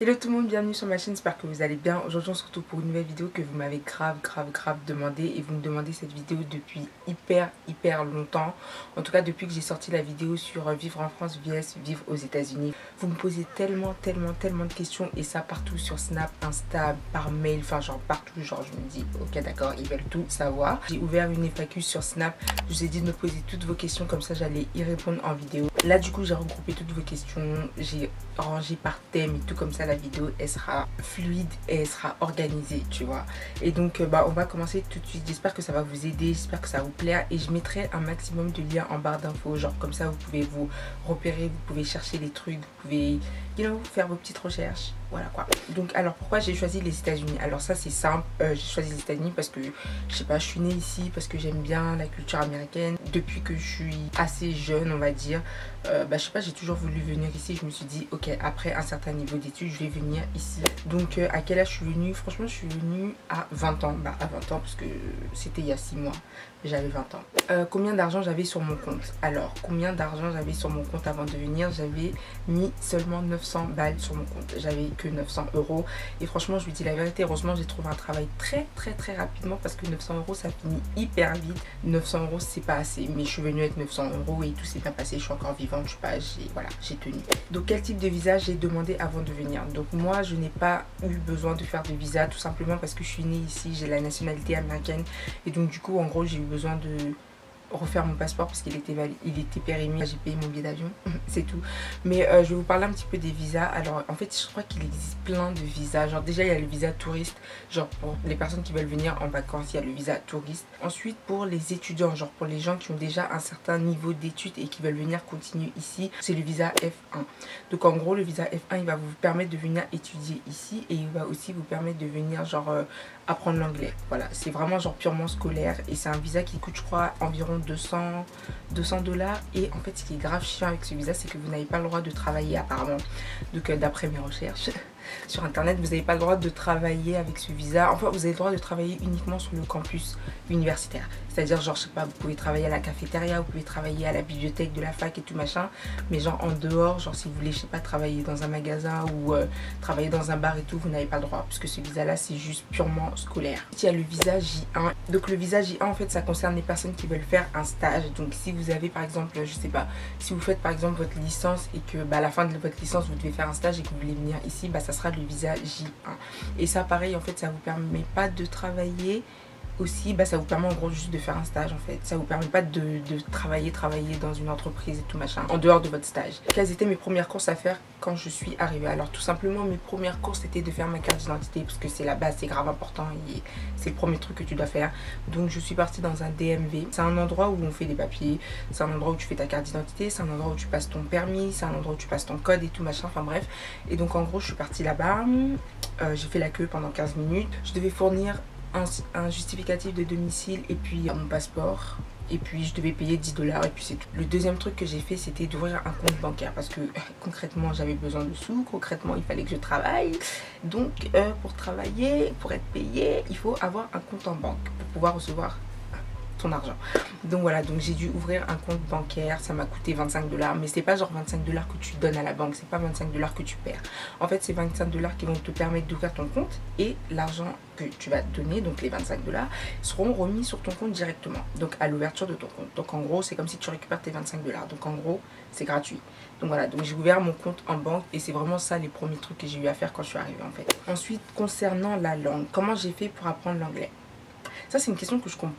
Hello tout le monde, bienvenue sur ma chaîne, j'espère que vous allez bien. Aujourd'hui on se retrouve pour une nouvelle vidéo que vous m'avez grave grave grave demandé et vous me demandez cette vidéo depuis hyper hyper longtemps. En tout cas depuis que j'ai sorti la vidéo sur euh, vivre en France vs vivre aux états unis Vous me posez tellement tellement tellement de questions et ça partout sur Snap, Insta, par mail, enfin genre partout. Genre je me dis ok d'accord ils veulent tout savoir. J'ai ouvert une FAQ sur Snap, je vous ai dit de me poser toutes vos questions comme ça j'allais y répondre en vidéo. Là du coup j'ai regroupé toutes vos questions, j'ai rangé par thème et tout comme ça la vidéo elle sera fluide et elle sera organisée tu vois. Et donc euh, bah on va commencer tout de suite. J'espère que ça va vous aider j'espère que ça vous plaire et je mettrai un maximum de liens en barre d'infos. Genre comme ça vous pouvez vous repérer vous pouvez chercher les trucs vous pouvez you know, faire vos petites recherches voilà quoi. Donc alors pourquoi j'ai choisi les états unis alors ça c'est simple. Euh, j'ai choisi les états unis parce que je sais pas je suis née ici parce que j'aime bien la culture américaine. Depuis que je suis assez jeune on va dire euh, bah je sais pas j'ai toujours voulu venir ici. Je me suis dit ok après un certain niveau d'études je vais venir ici. Donc euh, à quel âge je suis venue? Franchement je suis venue à 20 ans. Bah à 20 ans parce que c'était il y a 6 mois j'avais 20 ans combien d'argent j'avais sur mon compte alors combien d'argent j'avais sur mon compte avant de venir j'avais mis seulement 900 balles sur mon compte j'avais que 900 euros. Et franchement, je lui dis la vérité, heureusement, j'ai trouvé un travail très, très, très rapidement parce que 900 euros, ça finit hyper vite. 900 euros, c'est pas assez. Mais je suis venue avec 900 euros et tout s'est bien passé. Je suis encore vivante, je sais pas, j'ai voilà, j'ai tenu. Donc, quel type de visa j'ai demandé avant de venir Donc, moi, je n'ai pas eu besoin de faire de visa tout simplement parce que je suis née ici, j'ai la nationalité américaine. Et donc, du coup, en gros, j'ai eu besoin de refaire mon passeport parce qu'il était, il était périmé. J'ai payé mon billet d'avion, c'est tout. Mais euh, je vais vous parler un petit peu des visas. Alors en fait, je crois qu'il existe plein de visas. Genre déjà, il y a le visa touriste. Genre pour les personnes qui veulent venir en vacances, il y a le visa touriste. Ensuite, pour les étudiants, genre pour les gens qui ont déjà un certain niveau d'études et qui veulent venir continuer ici, c'est le visa F1. Donc en gros, le visa F1, il va vous permettre de venir étudier ici et il va aussi vous permettre de venir genre euh, apprendre l'anglais. Voilà, c'est vraiment genre purement scolaire et c'est un visa qui coûte, je crois, environ 200 200 dollars. Et en fait, ce qui est grave chiant avec ce visa, c'est que vous n'avez pas le droit de travailler apparemment. Donc, d'après mes recherches, sur internet vous n'avez pas le droit de travailler avec ce visa. Enfin vous avez le droit de travailler uniquement sur le campus universitaire. C'est à dire genre je sais pas vous pouvez travailler à la cafétéria vous pouvez travailler à la bibliothèque de la fac et tout machin. Mais genre en dehors genre si vous voulez je sais pas travailler dans un magasin ou euh, travailler dans un bar et tout vous n'avez pas le droit. Puisque ce visa là c'est juste purement scolaire. Il y a le visa J1 donc le visa J1 en fait ça concerne les personnes qui veulent faire un stage. Donc si vous avez par exemple je sais pas si vous faites par exemple votre licence et que bah, à la fin de votre licence vous devez faire un stage et que vous voulez venir ici bah ça sera le visa J1 et ça pareil en fait ça vous permet pas de travailler aussi, bah, ça vous permet en gros juste de faire un stage en fait. Ça vous permet pas de, travailler, travailler dans une entreprise et tout machin, en dehors de votre stage. Quelles étaient mes premières courses à faire quand je suis arrivée? Alors tout simplement, mes premières courses c'était de faire ma carte d'identité parce que c'est la base, c'est grave important et c'est le premier truc que tu dois faire. Donc je suis partie dans un DMV. C'est un endroit où on fait des papiers, c'est un endroit où tu fais ta carte d'identité, c'est un endroit où tu passes ton permis, c'est un endroit où tu passes ton code et tout machin, enfin bref. Et donc en gros je suis partie là-bas, euh, j'ai fait la queue pendant 15 minutes. Je devais fournir un, justificatif de domicile et puis mon passeport et puis je devais payer 10 dollars et puis c'est tout. Le deuxième truc que j'ai fait c'était d'ouvrir un compte bancaire parce que concrètement j'avais besoin de sous, concrètement il fallait que je travaille. Donc euh, pour travailler, pour être payé, il faut avoir un compte en banque pour pouvoir recevoir ton argent. Donc voilà, donc j'ai dû ouvrir un compte bancaire, ça m'a coûté 25 dollars, mais c'est pas genre 25 dollars que tu donnes à la banque, c'est pas 25 dollars que tu perds. En fait, c'est 25 dollars qui vont te permettre d'ouvrir ton compte et l'argent que tu vas donner, donc les 25 dollars, seront remis sur ton compte directement, donc à l'ouverture de ton compte. Donc en gros, c'est comme si tu récupères tes 25 dollars. Donc en gros, c'est gratuit. Donc voilà, donc j'ai ouvert mon compte en banque et c'est vraiment ça les premiers trucs que j'ai eu à faire quand je suis arrivée en fait. Ensuite, concernant la langue, comment j'ai fait pour apprendre l'anglais? Ça, c'est une question que je comprends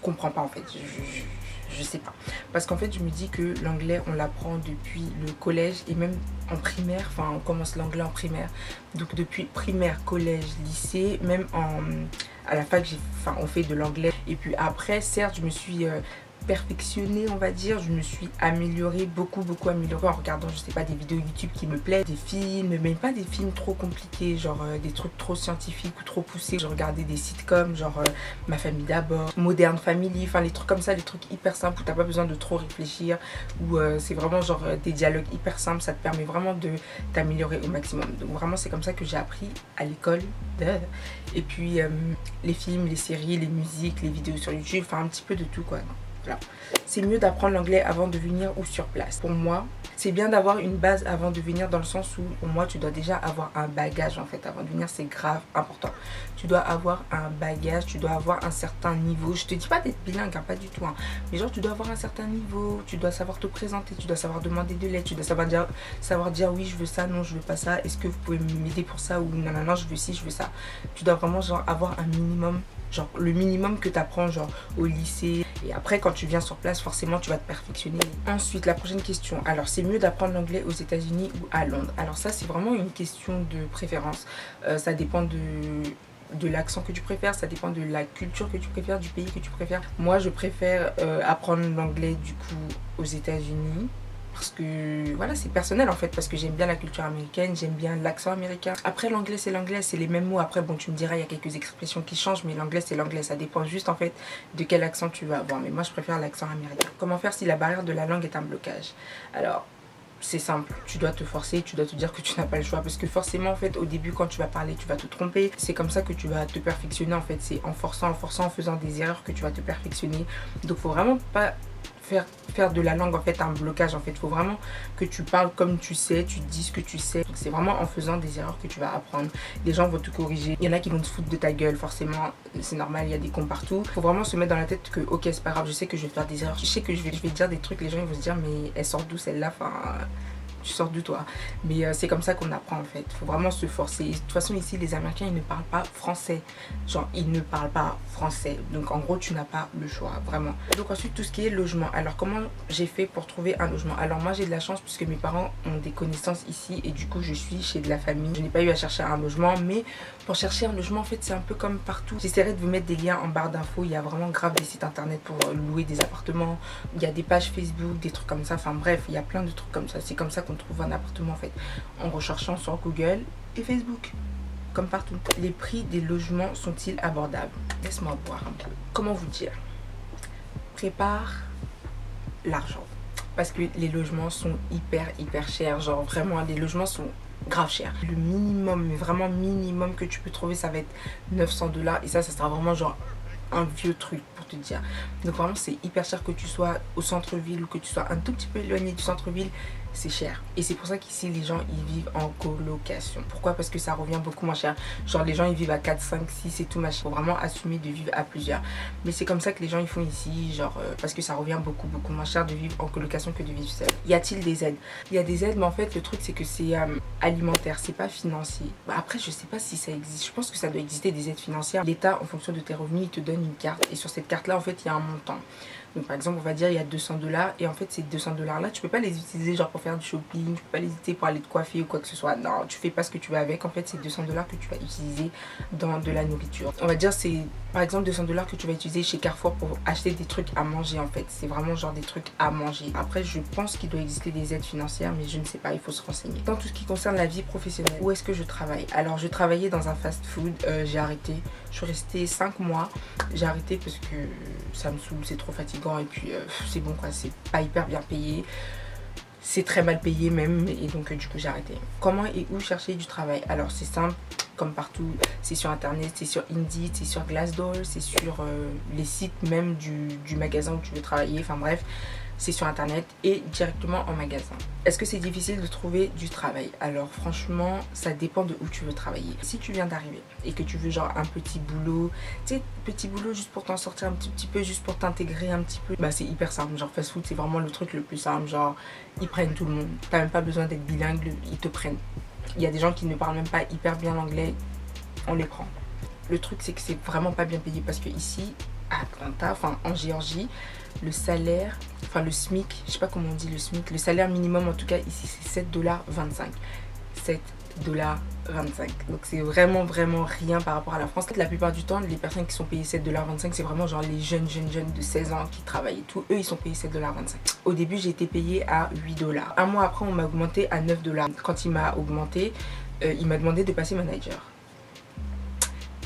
comprends pas en fait. Je, je, sais pas. Parce qu'en fait, je me dis que l'anglais, on l'apprend depuis le collège et même en primaire. Enfin, on commence l'anglais en primaire. Donc, depuis primaire, collège, lycée, même en, à la fac, enfin, on fait de l'anglais. Et puis après, certes, je me suis euh, perfectionné on va dire. Je me suis améliorée beaucoup beaucoup améliorée en regardant je sais pas des vidéos youtube qui me plaisent des films mais pas des films trop compliqués genre euh, des trucs trop scientifiques ou trop poussés. Je regardais des sitcoms genre euh, ma famille d'abord moderne family enfin les trucs comme ça les trucs hyper simples où t'as pas besoin de trop réfléchir ou euh, c'est vraiment genre des dialogues hyper simples. Ça te permet vraiment de t'améliorer au maximum. Donc vraiment c'est comme ça que j'ai appris à l'école et puis les films les séries les musiques les vidéos sur youtube enfin un petit peu de tout quoi c'est mieux d'apprendre l'anglais avant de venir ou sur place. Pour moi, c'est bien d'avoir une base avant de venir dans le sens où au moins tu dois déjà avoir un bagage en fait avant de venir. C'est grave important. Tu dois avoir un bagage tu dois avoir un certain niveau. Je te dis pas d'être bilingue hein, pas du tout hein. mais genre tu dois avoir un certain niveau. Tu dois savoir te présenter tu dois savoir demander de l'aide tu dois savoir dire savoir dire oui je veux ça non je veux pas ça. Est-ce que vous pouvez m'aider pour ça ou non non non je veux ci je veux ça. Tu dois vraiment genre avoir un minimum genre le minimum que tu apprends genre au lycée. Et après quand tu viens sur place forcément tu vas te perfectionner. Ensuite la prochaine question. Alors c'est mieux d'apprendre l'anglais aux états unis ou à londres? Alors ça c'est vraiment une question de préférence. Euh, ça dépend de l'accent que tu préfères, ça dépend de la culture que tu préfères, du pays que tu préfères. Moi, je préfère euh, apprendre l'anglais du coup aux États-Unis parce que voilà c'est personnel en fait parce que j'aime bien la culture américaine j'aime bien l'accent américain. Après l'anglais c'est l'anglais c'est les mêmes mots. Après bon tu me diras il y a quelques expressions qui changent mais l'anglais c'est l'anglais. Ça dépend juste en fait de quel accent tu vas avoir. Mais moi je préfère l'accent américain. Comment faire si la barrière de la langue est un blocage? Alors c'est simple, tu dois te forcer, tu dois te dire que tu n'as pas le choix. Parce que forcément en fait au début quand tu vas parler tu vas te tromper, c'est comme ça que tu vas te perfectionner en fait, c'est en forçant, en forçant, en faisant des erreurs que tu vas te perfectionner. Donc faut vraiment pas faire, de la langue en fait un blocage en fait. Il faut vraiment que tu parles comme tu sais, tu dis ce que tu sais. C'est vraiment en faisant des erreurs que tu vas apprendre. Les gens vont te corriger. Il y en a qui vont te foutre de ta gueule forcément. C'est normal, il y a des cons partout. Faut vraiment se mettre dans la tête que ok c'est pas grave, je sais que je vais faire des erreurs. Je sais que je vais, je vais dire des trucs, les gens ils vont se dire mais elle sort d'où celle-là? Enfin tu sors de toi. Mais euh, c'est comme ça qu'on apprend en fait. Il faut vraiment se forcer. De toute façon ici les Américains ils ne parlent pas français. Genre ils ne parlent pas français. Donc en gros tu n'as pas le choix vraiment. Donc ensuite tout ce qui est logement. Alors comment j'ai fait pour trouver un logement? Alors moi j'ai de la chance puisque mes parents ont des connaissances ici et du coup je suis chez de la famille. Je n'ai pas eu à chercher un logement mais pour chercher un logement en fait c'est un peu comme partout. J'essaierai de vous mettre des liens en barre d'infos. Il y a vraiment grave des sites internet pour louer des appartements. Il y a des pages Facebook, des trucs comme ça. Enfin bref il y a plein de trucs comme ça. C'est comme ça on trouve un appartement en fait en recherchant sur Google et Facebook comme partout. Les prix des logements sont-ils abordables? Laisse-moi voir un peu. Comment vous dire? Prépare l'argent. Parce que les logements sont hyper hyper chers. Genre vraiment les logements sont grave chers. Le minimum, mais vraiment minimum que tu peux trouver ça va être 900 dollars. Et ça, ça sera vraiment genre un vieux truc dire. Donc vraiment c'est hyper cher que tu sois au centre-ville ou que tu sois un tout petit peu éloigné du centre-ville c'est cher. Et c'est pour ça qu'ici, les gens, ils vivent en colocation. Pourquoi? Parce que ça revient beaucoup moins cher. Genre, les gens, ils vivent à 4, 5, 6 et tout machin. Faut vraiment assumer de vivre à plusieurs. Mais c'est comme ça que les gens, ils font ici. Genre, euh, parce que ça revient beaucoup, beaucoup moins cher de vivre en colocation que de vivre seul. Y a-t-il des aides? Il y a des aides, mais en fait, le truc, c'est que c'est euh, alimentaire. C'est pas financier. Bah, après, je sais pas si ça existe. Je pense que ça doit exister des aides financières. L'État, en fonction de tes revenus, il te donne une carte. Et sur cette carte-là, en fait, il y a un montant. Donc par exemple, on va dire il y a 200 dollars et en fait ces 200 dollars là, tu peux pas les utiliser genre pour faire du shopping, tu peux pas les utiliser pour aller te coiffer ou quoi que ce soit. Non, tu fais pas ce que tu veux avec. En fait, c'est 200 dollars que tu vas utiliser dans de la nourriture. On va dire c'est par exemple 200 dollars que tu vas utiliser chez Carrefour pour acheter des trucs à manger en fait. C'est vraiment genre des trucs à manger. Après, je pense qu'il doit exister des aides financières, mais je ne sais pas, il faut se renseigner. Dans tout ce qui concerne la vie professionnelle, où est-ce que je travaille? Alors, je travaillais dans un fast food, euh, j'ai arrêté. Je suis restée 5 mois. J'ai arrêté parce que ça me saoule, c'est trop et puis euh, c'est bon quoi, c'est pas hyper bien payé. C'est très mal payé même et donc euh, du coup j'ai arrêté. Comment et où chercher du travail? Alors c'est simple, comme partout, c'est sur internet, c'est sur Indeed, c'est sur Glassdoor, c'est sur euh, les sites même du magasin où tu veux travailler, enfin bref c'est sur internet et directement en magasin. Est-ce que c'est difficile de trouver du travail? Alors franchement, ça dépend de où tu veux travailler. Si tu viens d'arriver et que tu veux genre un petit boulot, tu sais, petit boulot juste pour t'en sortir un petit, petit peu, juste pour t'intégrer un petit peu, bah c'est hyper simple. Genre fast food, c'est vraiment le truc le plus simple. Genre, ils prennent tout le monde. T'as même pas besoin d'être bilingue, ils te prennent. Il y a des gens qui ne parlent même pas hyper bien l'anglais, on les prend. Le truc, c'est que c'est vraiment pas bien payé parce que ici, à Atlanta, enfin en Géorgie, le salaire, enfin le SMIC, je sais pas comment on dit le SMIC, le salaire minimum en tout cas ici c'est 7,25$. 7 dollars 25 donc c'est vraiment vraiment rien par rapport à la France. La plupart du temps les personnes qui sont payées 7,25$ c'est vraiment genre les jeunes jeunes jeunes de 16 ans qui travaillent et tout. Eux ils sont payés 7,25$ au début j'ai été payée à 8$ un mois après on m'a augmenté à 9$ quand il m'a augmenté euh, il m'a demandé de passer manager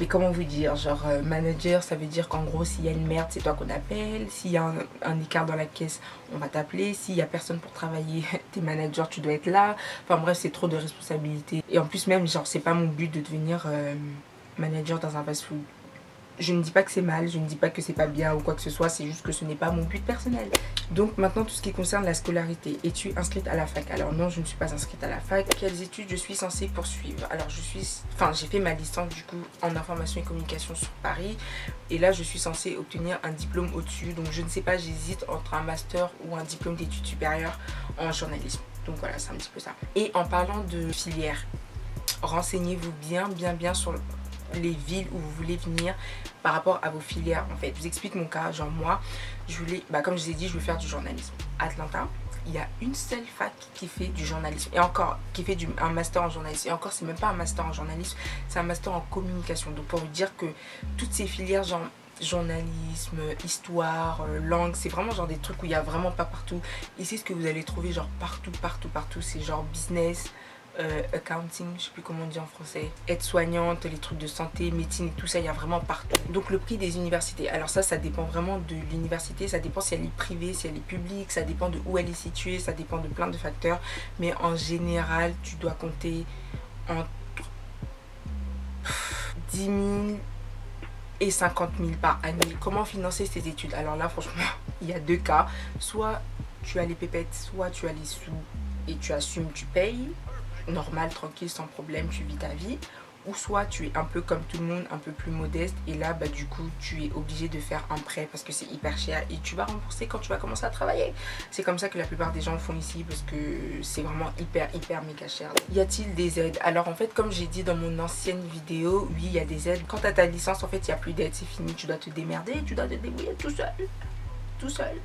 mais comment vous dire, genre euh, manager ça veut dire qu'en gros s'il y a une merde c'est toi qu'on appelle, s'il y a un, écart dans la caisse on va t'appeler, s'il y a personne pour travailler t'es manager tu dois être là, enfin bref c'est trop de responsabilités. Et en plus même genre c'est pas mon but de devenir euh, manager dans un fast food je ne dis pas que c'est mal, je ne dis pas que c'est pas bien ou quoi que ce soit, c'est juste que ce n'est pas mon but personnel. Donc maintenant, tout ce qui concerne la scolarité. Es-tu inscrite à la fac? Alors non, je ne suis pas inscrite à la fac. Quelles études je suis censée poursuivre? Alors je suis... Enfin, j'ai fait ma licence du coup en information et communication sur Paris. Et là, je suis censée obtenir un diplôme au-dessus. Donc je ne sais pas, j'hésite entre un master ou un diplôme d'études supérieures en journalisme. Donc voilà, c'est un petit peu ça. Et en parlant de filière, renseignez-vous bien, bien, bien sur les villes où vous voulez venir par rapport à vos filières en fait. Je vous explique mon cas, genre moi, je voulais, bah, comme je vous ai dit, je veux faire du journalisme. Atlanta, il y a une seule fac qui fait du journalisme et encore qui fait du, un master en journalisme et encore c'est même pas un master en journalisme c'est un master en communication donc pour vous dire que toutes ces filières genre journalisme, histoire, euh, langue, c'est vraiment genre des trucs où il y a vraiment pas partout. Ici, ce que vous allez trouver genre partout, partout, partout, c'est genre business, euh, accounting, je sais plus comment on dit en français, aide-soignante, les trucs de santé, médecine tout ça, il y a vraiment partout. Donc le prix des universités, alors ça, ça dépend vraiment de l'université, ça dépend si elle est privée, si elle est publique, ça dépend de où elle est située, ça dépend de plein de facteurs, mais en général, tu dois compter entre 10 000 et 50 000 par année. Comment financer ces études? Alors là, franchement, il y a deux cas. Soit tu as les pépettes, soit tu as les sous et tu assumes, tu payes normal, tranquille, sans problème, tu vis ta vie. Ou soit tu es un peu comme tout le monde, un peu plus modeste et là bah du coup tu es obligé de faire un prêt parce que c'est hyper cher et tu vas rembourser quand tu vas commencer à travailler. C'est comme ça que la plupart des gens font ici parce que c'est vraiment hyper hyper méga cher. Y a-t-il des aides? Alors en fait comme j'ai dit dans mon ancienne vidéo, oui il y a des aides. Quand as ta licence en fait il n'y a plus d'aide, c'est fini, tu dois te démerder, tu dois te débrouiller tout seul tout seul.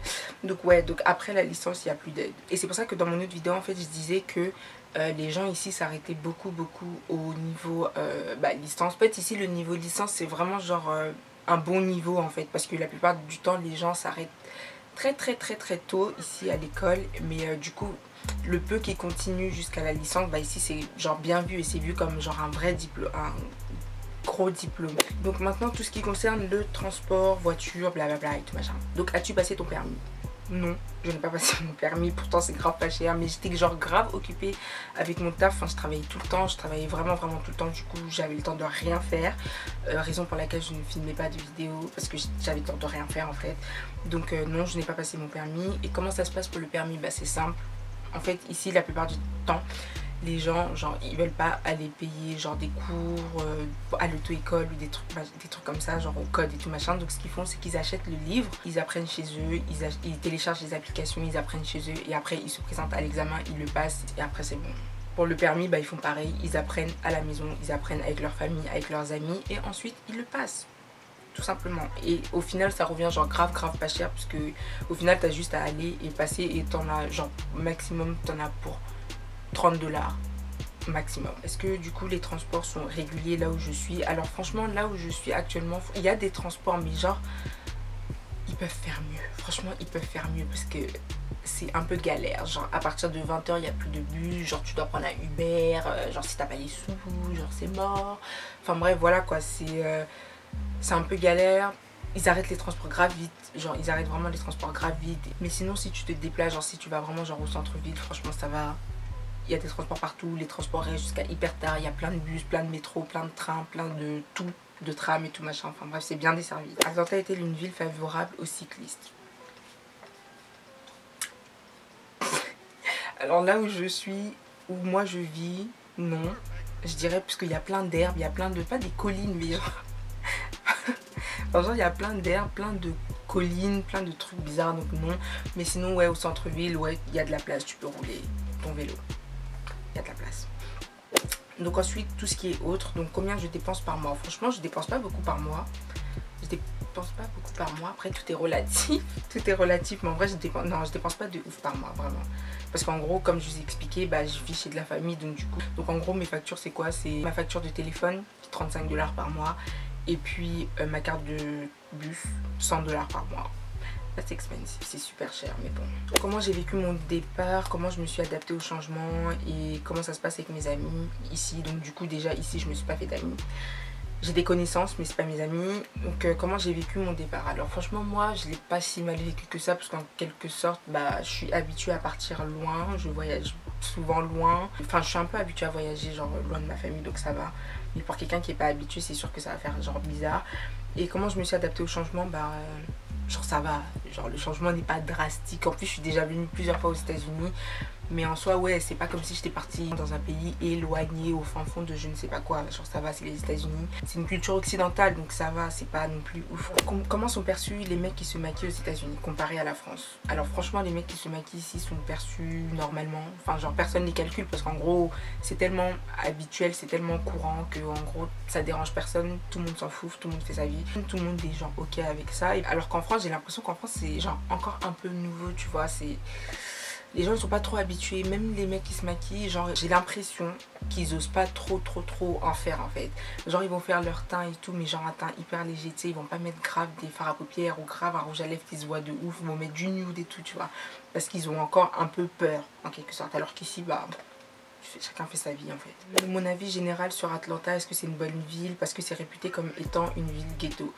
Donc ouais, donc après la licence, il n'y a plus d'aide. Et c'est pour ça que dans mon autre vidéo, en fait, je disais que euh, les gens ici s'arrêtaient beaucoup beaucoup au niveau euh, bah, licence. En fait ici le niveau licence c'est vraiment genre euh, un bon niveau en fait parce que la plupart du temps les gens s'arrêtent très très très très tôt ici à l'école. Mais du coup le peu qui continue jusqu'à la licence bah ici c'est genre bien vu et c'est vu comme genre un vrai diplôme un gros diplôme. Donc maintenant tout ce qui concerne le transport voiture blablabla et tout machin. Donc as-tu passé ton permis? Non, je n'ai pas passé mon permis, pourtant c'est grave pas cher, mais j'étais genre grave occupée avec mon taf, je travaillais tout le temps, je travaillais vraiment vraiment tout le temps, du coup j'avais le temps de rien faire, euh, raison pour laquelle je ne filmais pas de vidéos, parce que j'avais le temps de rien faire en fait, donc euh, non je n'ai pas passé mon permis, et comment ça se passe pour le permis? Bah c'est simple, en fait ici la plupart du temps les gens genre ils veulent pas aller payer genre des cours euh, à l'auto-école ou des trucs, comme ça genre au code et tout machin. Donc ce qu'ils font c'est qu'ils achètent le livre ils apprennent chez eux ils, ils, téléchargent les applications ils apprennent chez eux et après ils se présentent à l'examen ils le passent et après c'est bon. Pour le permis bah, ils font pareil. Ils apprennent à la maison ils apprennent avec leur famille avec leurs amis et ensuite ils le passent tout simplement. Et au final ça revient genre grave grave pas cher parce que au final t'as juste à aller et passer et t'en as genre maximum t'en as pour 30 dollars maximum. Est-ce que du coup les transports sont réguliers là où je suis? Alors franchement là où je suis actuellement, il y a des transports mais genre ils peuvent faire mieux. Franchement ils peuvent faire mieux parce que c'est un peu galère. Genre à partir de 20h il n'y a plus de bus, genre tu dois prendre un Uber, euh, genre si t'as pas les sous, genre c'est mort. Enfin bref voilà quoi, c'est euh, c'est un peu galère. Ils arrêtent les transports grave vite, genre ils arrêtent vraiment les transports grave vite. Mais sinon si tu te déplaces, genre si tu vas vraiment genre au centre-ville, franchement ça va il y a des transports partout, les transports restent jusqu'à hyper tard, il y a plein de bus, plein de métros, plein de trains, plein de tout, de trams et tout machin, enfin bref c'est bien desservi. Atlanta été une ville favorable aux cyclistes. Alors là où je suis, où moi je vis, non, je dirais puisqu'il y a plein d'herbes, il y a plein de, pas des collines mais genre il y a plein d'herbes, plein de collines, plein de trucs bizarres donc non, mais sinon ouais au centre-ville ouais il y a de la place, tu peux rouler ton vélo il y a de la place. Donc ensuite, tout ce qui est autre, donc combien je dépense par mois? Franchement, je dépense pas beaucoup par mois. Je dépense pas beaucoup par mois. Après, tout est relatif. tout est relatif, mais en vrai, je dépense, non, je dépense pas de ouf par mois, vraiment. Parce qu'en gros, comme je vous ai expliqué, bah, je vis chez de la famille, donc du coup... Donc en gros, mes factures, c'est quoi? C'est ma facture de téléphone, 35 dollars par mois. Et puis euh, ma carte de bus, 100 dollars par mois c'est expensive, c'est super cher mais bon. Comment j'ai vécu mon départ, comment je me suis adaptée au changement et comment ça se passe avec mes amis ici. Donc du coup déjà ici je me suis pas fait d'amis. J'ai des connaissances mais c'est pas mes amis. Donc euh, comment j'ai vécu mon départ? Alors franchement moi je l'ai pas si mal vécu que ça parce qu'en quelque sorte bah je suis habituée à partir loin, je voyage souvent loin. Enfin, je suis un peu habituée à voyager, genre loin de ma famille, donc ça va. Mais pour quelqu'un qui est pas habitué, c'est sûr que ça va faire genre bizarre. Et comment je me suis adaptée au changement? Bah, genre ça va. Genre le changement n'est pas drastique. En plus, je suis déjà venue plusieurs fois aux États-Unis. Mais en soi, ouais, c'est pas comme si j'étais partie dans un pays éloigné au fin fond de je ne sais pas quoi. Genre, ça va, c'est les États-Unis. C'est une culture occidentale, donc ça va, c'est pas non plus ouf. comment sont perçus les mecs qui se maquillent aux États-Unis comparé à la France? Alors, franchement, les mecs qui se maquillent ici sont perçus normalement. Enfin, genre, personne les calcule parce qu'en gros, c'est tellement habituel, c'est tellement courant que en gros, ça dérange personne. Tout le monde s'en fout, tout le monde fait sa vie. Tout le monde est genre ok avec ça. Alors qu'en France, j'ai l'impression qu'en France, c'est genre encore un peu nouveau, tu vois. C'est les gens ne sont pas trop habitués, même les mecs qui se maquillent, genre j'ai l'impression qu'ils osent pas trop trop trop en faire en fait. Genre ils vont faire leur teint et tout, mais genre un teint hyper léger, tu sais, ils vont pas mettre grave des fards à paupières ou grave un rouge à lèvres qui se voit de ouf, ils vont mettre du nude et tout, tu vois. Parce qu'ils ont encore un peu peur en quelque sorte, alors qu'ici, bah chacun fait sa vie en fait. Mon avis général sur Atlanta, est-ce que c'est une bonne ville? Parce que c'est réputé comme étant une ville ghetto.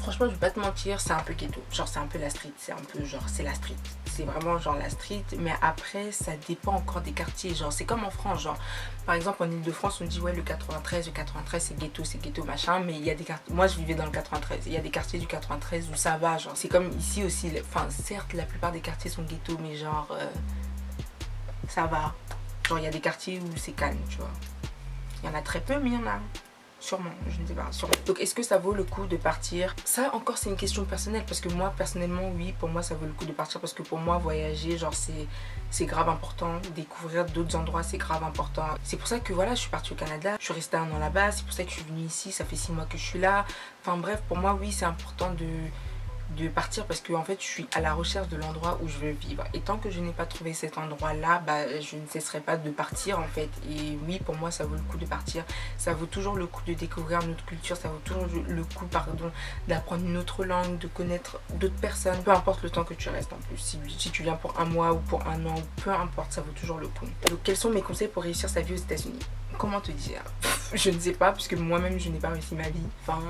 Franchement, je vais pas te mentir, c'est un peu ghetto. Genre, c'est un peu la street. C'est un peu genre, c'est la street. C'est vraiment genre la street. Mais après, ça dépend encore des quartiers. Genre, c'est comme en France. Genre, par exemple, en Ile-de-France, on dit ouais, le 93, le 93, c'est ghetto, c'est ghetto, machin. Mais il y a des quartiers. Moi, je vivais dans le 93. Il y a des quartiers du 93 où ça va. Genre, c'est comme ici aussi. Enfin, certes, la plupart des quartiers sont ghetto, mais genre, euh, ça va. Genre, il y a des quartiers où c'est calme, tu vois. Il y en a très peu, mais il y en a. Sûrement, je ne sais pas. Sûrement. Donc est-ce que ça vaut le coup de partir? Ça encore c'est une question personnelle parce que moi personnellement oui pour moi ça vaut le coup de partir parce que pour moi voyager genre c'est grave important. Découvrir d'autres endroits c'est grave important. C'est pour ça que voilà je suis partie au Canada. Je suis restée un an là-bas. C'est pour ça que je suis venue ici. Ça fait six mois que je suis là. Enfin bref pour moi oui c'est important de de partir parce que en fait je suis à la recherche de l'endroit où je veux vivre. Et tant que je n'ai pas trouvé cet endroit là bah je ne cesserai pas de partir en fait. Et oui pour moi ça vaut le coup de partir. Ça vaut toujours le coup de découvrir notre culture. Ça vaut toujours le coup pardon d'apprendre une autre langue de connaître d'autres personnes peu importe le temps que tu restes en plus. Si, tu viens pour un mois ou pour un an peu importe ça vaut toujours le coup. Donc quels sont mes conseils pour réussir sa vie aux états unis comment te dire? Je ne sais pas puisque moi-même je n'ai pas réussi ma vie. Enfin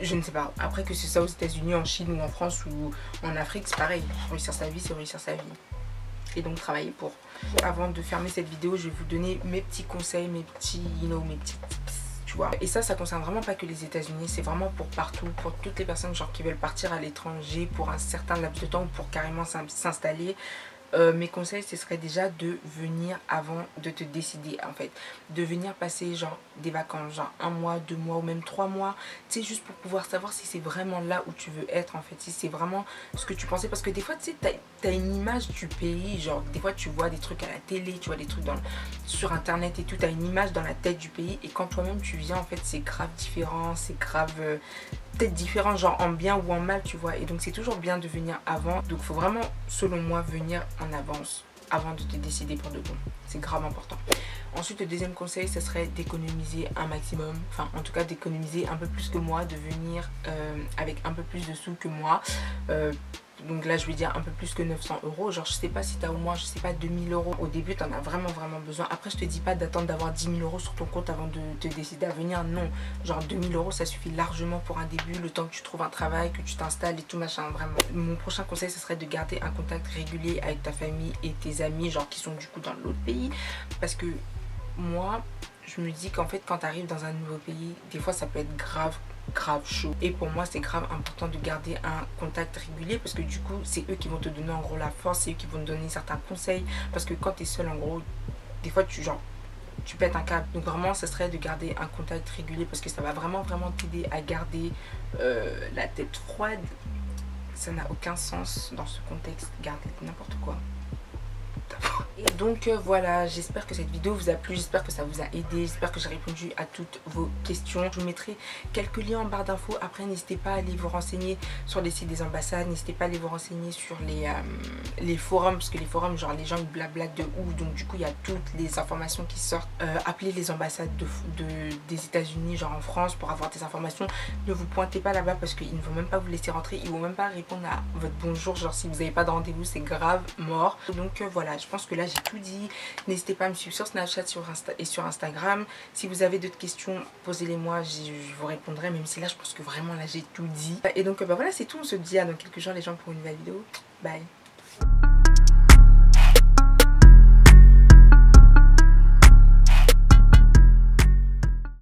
je ne sais pas. Après que c'est ça aux États-Unis, en Chine ou en France ou en Afrique, c'est pareil. Réussir sa vie, c'est réussir sa vie. Et donc travailler pour. Avant de fermer cette vidéo, je vais vous donner mes petits conseils, mes petits, you know, mes petits tips. Tu vois. Et ça, ça concerne vraiment pas que les États-Unis, c'est vraiment pour partout, pour toutes les personnes genre qui veulent partir à l'étranger pour un certain laps de temps ou pour carrément s'installer. Euh, mes conseils ce serait déjà de venir avant de te décider en fait. De venir passer genre des vacances genre un mois deux mois ou même trois mois tu sais juste pour pouvoir savoir si c'est vraiment là où tu veux être en fait si c'est vraiment ce que tu pensais. Parce que des fois tu sais t'as as une image du pays genre des fois tu vois des trucs à la télé tu vois des trucs sur internet et tout t'as une image dans la tête du pays. Et quand toi-même tu viens en fait c'est grave différent c'est grave euh, peut-être différent, genre en bien ou en mal, tu vois. Et donc c'est toujours bien de venir avant. Donc faut vraiment, selon moi, venir en avance avant de te décider pour de bon. C'est grave important. Ensuite, le deuxième conseil, ce serait d'économiser un maximum. Enfin, en tout cas, d'économiser un peu plus que moi, de venir euh, avec un peu plus de sous que moi. Euh, donc là je vais dire un peu plus que 900 euros. Genre je sais pas si tu as au moins je sais pas 2000 euros. Au début tu en as vraiment vraiment besoin. Après je te dis pas d'attendre d'avoir 10 000 euros sur ton compte avant de te décider à venir. Non. Genre 2000 euros ça suffit largement pour un début le temps que tu trouves un travail que tu t'installes et tout machin. Vraiment. Mon prochain conseil ce serait de garder un contact régulier avec ta famille et tes amis genre qui sont du coup dans l'autre pays. Parce que moi je me dis qu'en fait quand tu dans un nouveau pays des fois ça peut être grave grave chaud. Et pour moi c'est grave important de garder un contact régulier parce que du coup c'est eux qui vont te donner en gros la force c'est eux qui vont te donner certains conseils. Parce que quand tu es seul en gros des fois tu genre tu pètes un câble. Donc vraiment ce serait de garder un contact régulier parce que ça va vraiment vraiment t'aider à garder euh, la tête froide. Ça n'a aucun sens dans ce contexte. Garder n'importe quoi et donc euh, voilà, j'espère que cette vidéo vous a plu, j'espère que ça vous a aidé, j'espère que j'ai répondu à toutes vos questions. Je vous mettrai quelques liens en barre d'infos. Après, n'hésitez pas à aller vous renseigner sur les sites des ambassades, n'hésitez pas à aller vous renseigner sur les, euh, forums, parce que les forums, genre les gens blabla de ouf, donc du coup il y a toutes les informations qui sortent. Euh, appelez les ambassades de, des États-Unis, genre en France, pour avoir des informations. Ne vous pointez pas là-bas parce qu'ils ne vont même pas vous laisser rentrer, ils vont même pas répondre à votre bonjour, genre si vous n'avez pas de rendez-vous, c'est grave mort. Donc voilà, je pense que là j'ai tout dit. N'hésitez pas à me suivre sur Snapchat et sur Instagram. Si vous avez d'autres questions, posez-les moi, je vous répondrai. Même si là, je pense que vraiment là j'ai tout dit. Et donc bah voilà, c'est tout. On se dit à dans quelques jours les gens pour une nouvelle vidéo. Bye